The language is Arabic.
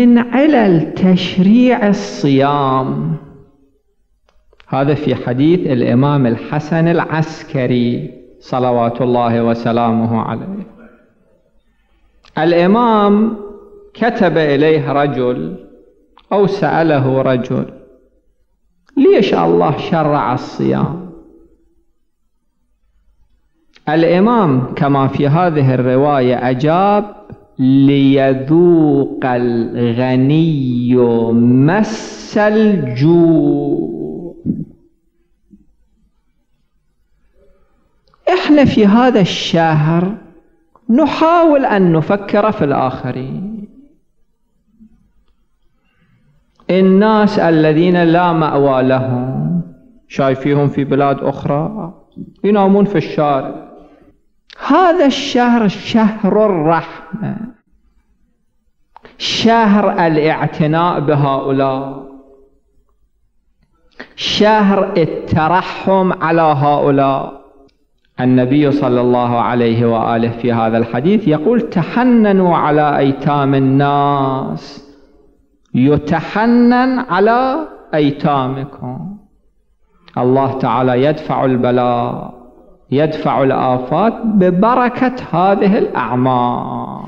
من علل تشريع الصيام. هذا في حديث الإمام الحسن العسكري صلوات الله وسلامه عليه. الإمام كتب إليه رجل أو سأله رجل ليش الله شرع الصيام؟ الإمام كما في هذه الرواية أجاب ليذوق الغني مس الجوع. إحنا في هذا الشهر نحاول أن نفكر في الآخرين. الناس الذين لا مأوى لهم شايفيهم في بلاد أخرى ينامون في الشارع. هذا الشهر شهر الرحمة. شهر الاعتناء بهؤلاء. شهر الترحم على هؤلاء. النبي صلى الله عليه وآله في هذا الحديث يقول تحننوا على أيتام الناس. يتحنن على أيتامكم. الله تعالى يدفع البلاء. يدفع الآفات ببركة هذه الأعمال.